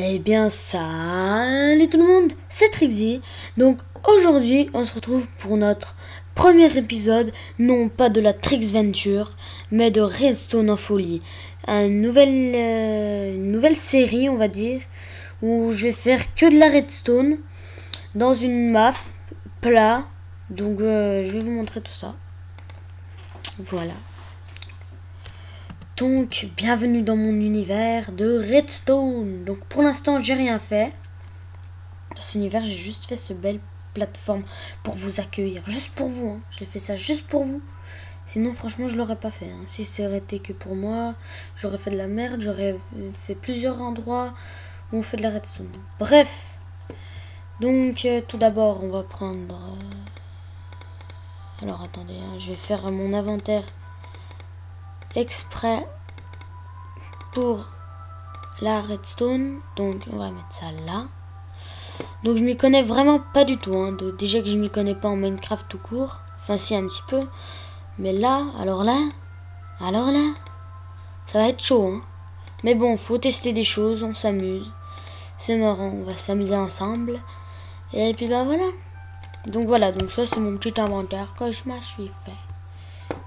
Eh bien, salut tout le monde, c'est Trixie. Donc aujourd'hui, on se retrouve pour notre premier épisode, non pas de la Trix Venture, mais de Redstone en folie. Une nouvelle, euh, une nouvelle série, on va dire, où je vais faire que de la Redstone dans une map plat. Donc euh, je vais vous montrer tout ça. Voilà. Donc, bienvenue dans mon univers de Redstone. Donc, pour l'instant, j'ai rien fait. Dans cet univers, j'ai juste fait ce belle plateforme pour vous accueillir. Juste pour vous. Hein. Je l'ai fait ça juste pour vous. Sinon, franchement, je l'aurais pas fait. Hein. Si c'était été que pour moi, j'aurais fait de la merde. J'aurais fait plusieurs endroits où on fait de la redstone. Bref. Donc, euh, tout d'abord, on va prendre... Euh, alors, attendez, hein, je vais faire mon inventaire exprès pour la redstone. Donc on va mettre ça là. Donc je m'y connais vraiment pas du tout. Hein. déjà que je m'y connais pas en Minecraft tout court. Enfin si un petit peu. Mais là, alors là, alors là, ça va être chaud. Hein. Mais bon, faut tester des choses, on s'amuse. C'est marrant, on va s'amuser ensemble. Et puis ben voilà. Donc voilà, donc ça c'est mon petit inventaire que je m'en suis fait.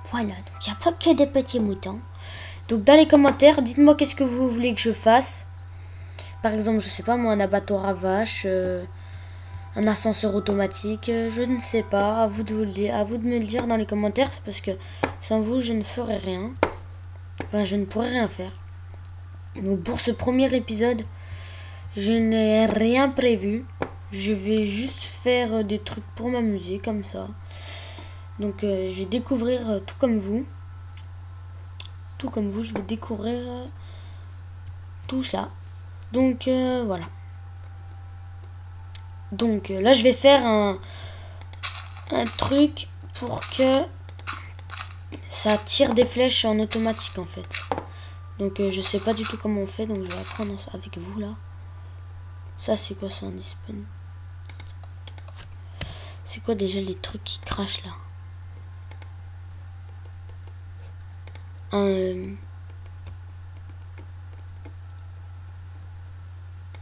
Voilà, donc il n'y a pas que des petits moutons. Donc dans les commentaires, dites-moi qu'est-ce que vous voulez que je fasse. Par exemple, je sais pas moi, un abattoir à vache, euh, un ascenseur automatique, euh, je ne sais pas. À vous de vous de me le dire dans les commentaires, parce que sans vous, je ne ferai rien. Enfin, je ne pourrai rien faire. Donc pour ce premier épisode, je n'ai rien prévu. Je vais juste faire des trucs pour m'amuser comme ça. Donc euh, je vais découvrir euh, tout comme vous. Tout comme vous, je vais découvrir euh, tout ça. Donc voilà. Donc là je vais faire un, truc pour que ça tire des flèches en automatique en fait. Donc je sais pas du tout comment on fait, donc je vais apprendre avec vous là. Ça c'est quoi ça un dispen C'est quoi déjà les trucs qui crachent là?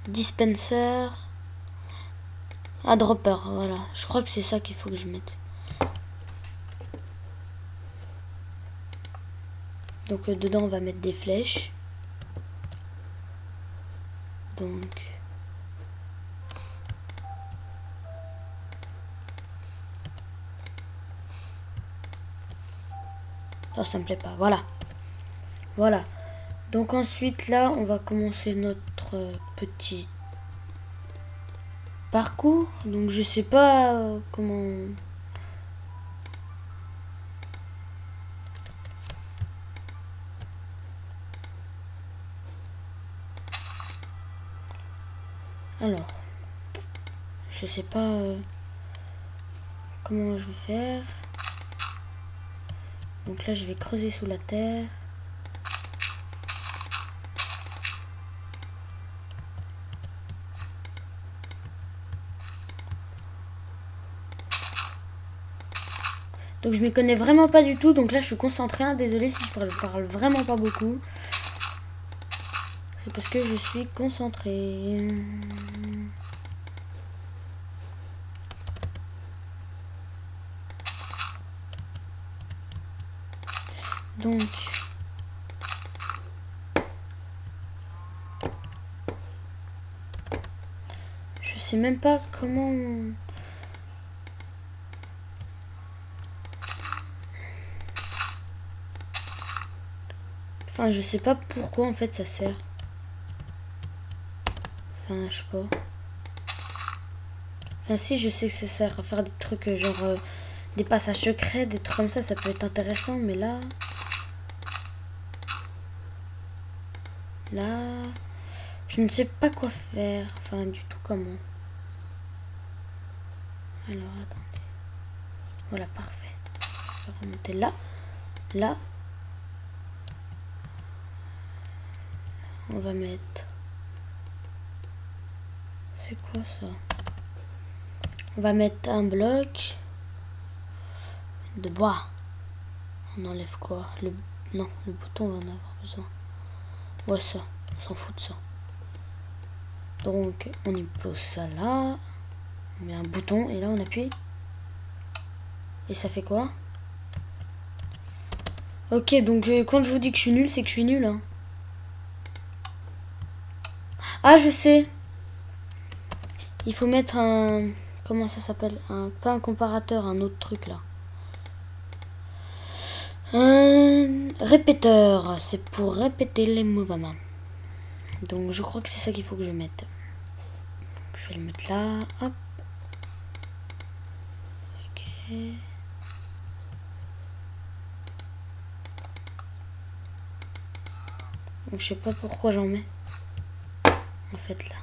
Dispenser un dropper voilà. Je crois que c'est ça qu'il faut que je mette. Donc euh, dedans on va mettre des flèches. Donc. Ça ça me plaît pas voilà voilà. Donc ensuite là, on va commencer notre petit parcours. Donc je sais pas euh, comment... Alors, je sais pas euh, comment je vais faire. Donc là, je vais creuser sous la terre. Donc je m'y connais vraiment pas du tout. Donc là je suis concentré. Hein. Désolé si je parle, parle vraiment pas beaucoup. C'est parce que je suis concentré. Donc... Je sais même pas comment... Enfin, je sais pas pourquoi en fait ça sert. Enfin, je sais pas. Enfin, si, je sais que ça sert à faire des trucs euh, genre euh, des passages secrets, des trucs comme ça, ça peut être intéressant, mais là. Là. Je ne sais pas quoi faire. Enfin, du tout comment. Alors, attendez. Voilà, parfait. Vais remonter là. Là. On va mettre... C'est quoi ça? On va mettre un bloc de bois. On enlève quoi? Le... Non, le bouton on va en avoir besoin. Ouais ça, on s'en fout de ça. Donc, on y pose ça là. On met un bouton et là, on appuie. Et ça fait quoi? Ok, donc quand je vous dis que je suis nul, c'est que je suis nul. Hein. Ah, je sais. Il faut mettre un... Comment ça s'appelle? Un, Pas un comparateur, un autre truc là. Un répéteur. C'est pour répéter les mouvements. Donc je crois que c'est ça qu'il faut que je mette. Je vais le mettre là. Hop. Ok. Donc je sais pas pourquoi j'en mets. En fait là.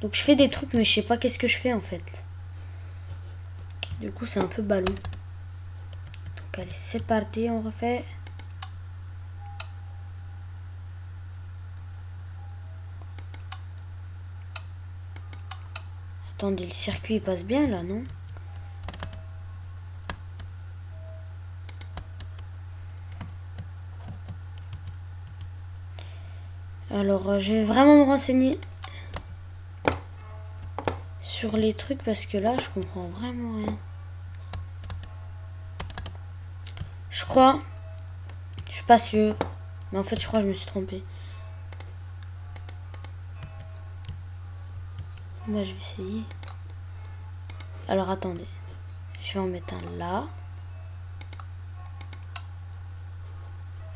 Donc je fais des trucs mais je sais pas qu'est-ce que je fais en fait. Du coup c'est un peu ballon. Donc allez c'est parti on refait. Attendez le circuit passe bien là non? Alors, euh, je vais vraiment me renseigner sur les trucs parce que là, je comprends vraiment rien. Je crois. Je suis pas sûr. Mais en fait, je crois que je me suis trompé. Moi, je vais essayer. Alors, attendez. Je vais en mettre un là.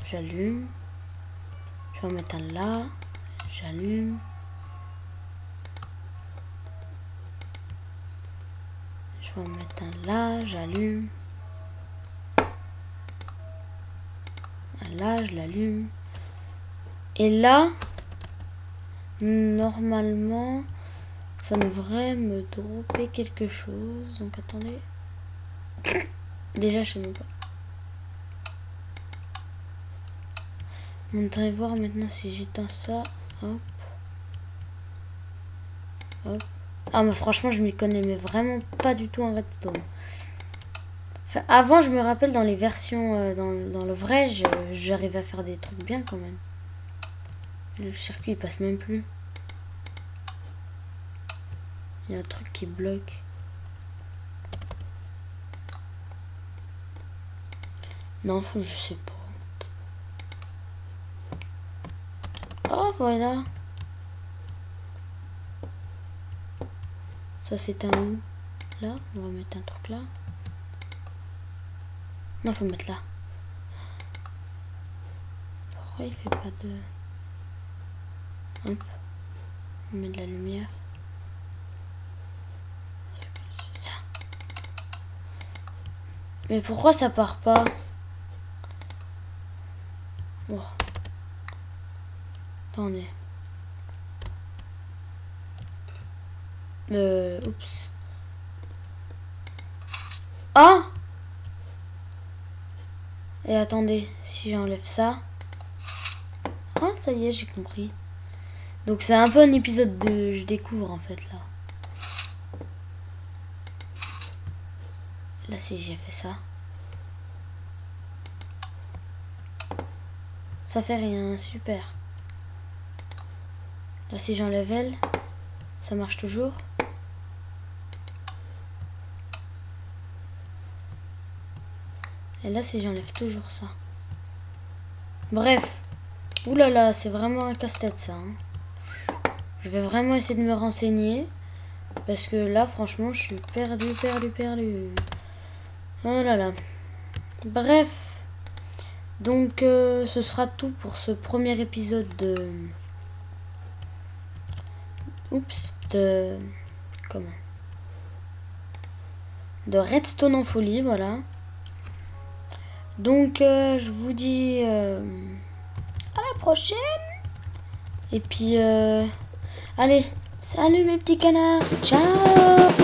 J'allume. Je vais en mettre un là. J'allume. Je vais en mettre un là, j'allume. Là, je l'allume. Et là, normalement, ça devrait me dropper quelque chose. Donc attendez. Déjà, je sais pas. On va voir maintenant si j'éteins ça. Hop. Hop. Ah mais franchement je m'y connais mais vraiment pas du tout en redstone. Enfin, avant je me rappelle dans les versions, euh, dans, le vrai, j'arrivais à faire des trucs bien quand même. Le circuit il passe même plus. Il y a un truc qui bloque. Non, je sais pas. Oh, voilà. Ça c'est un Là, on va mettre un truc là. Non, faut mettre là. Pourquoi il fait pas de... Hop. On met de la lumière. Ça. Mais pourquoi ça part pas? Oh. Attendez. Euh, oups. Ah Et attendez, si j'enlève ça. Ah, ça y est, j'ai compris. Donc c'est un peu un épisode de je découvre en fait là. Là si j'ai fait ça. Ça fait rien, super. Là si j'enlève elle, ça marche toujours. Et là, si j'enlève toujours ça. Bref. Oulala, c'est vraiment un casse-tête ça. Hein. Je vais vraiment essayer de me renseigner. Parce que là, franchement, je suis perdu, perdu, perdu. Oh là là. Bref. Donc, euh, ce sera tout pour ce premier épisode de... Oups. De... Comment? De Redstone en folie, voilà. Donc, euh, je vous dis euh, à la prochaine. Et puis, euh, allez, salut mes petits canards. Ciao